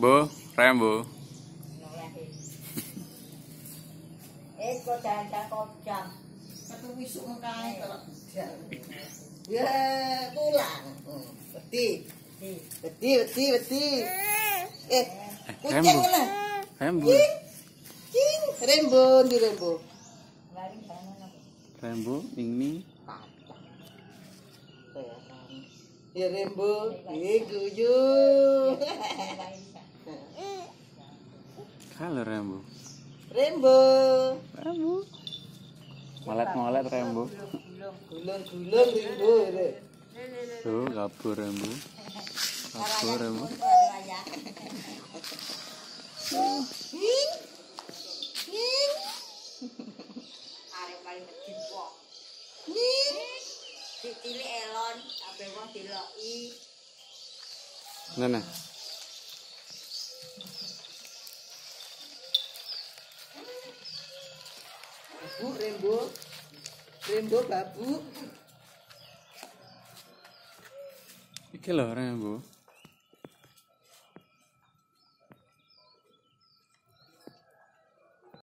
Bu. Eh, kocang. Satu wisuk mengkae kalau Ya, pulang. Hmm, Beti. Beti, beti, beti. Eh, kucing Rembo. lah. Rembo. Cing, di ini. Ya rembo, eh guyu. Kalau Rembo. Rembo. Rembo. Molet-molet Rembo. Gulung-gulung rembo. ini. Tuh, kabur Rembo. Kabur Rembo. Raya. Ning. Bu rembo. Rembo babu. Iki lho Rembo.